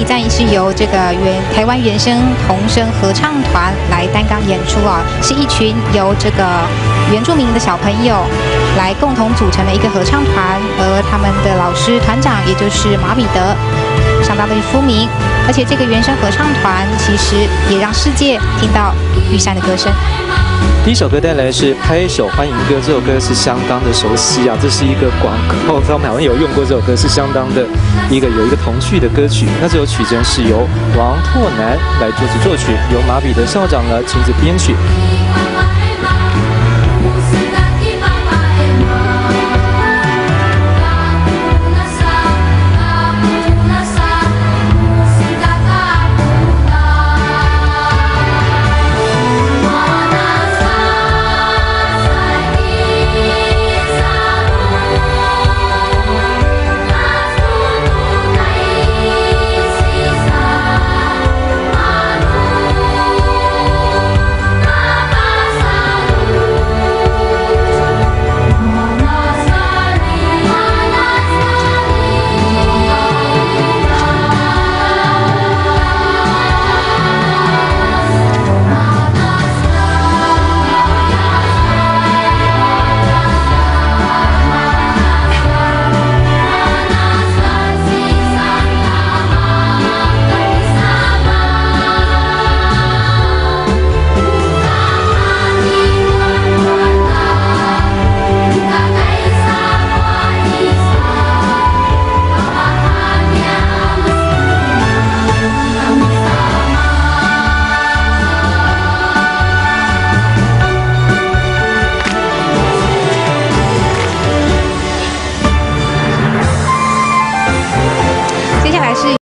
一站是由这个原台湾原声童声合唱团来担纲演出啊，是一群由这个原住民的小朋友来共同组成的一个合唱团，而他们的老师团长也就是马彼得，相当的出名。而且这个原声合唱团其实也让世界听到玉山的歌声。第一首歌带来是拍手欢迎歌，这首歌是相当的熟悉啊，这是一个广告，他们好像有用过这首歌，是相当的一个有一个童趣的歌曲。那这首曲子是由王拓南来作词作曲，由马彼得校长呢亲自编曲。